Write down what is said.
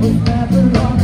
We'll never run.